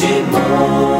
de mão.